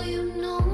you know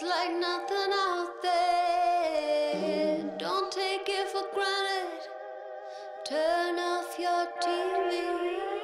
It's like nothing out there. Don't take it for granted. Turn off your TV.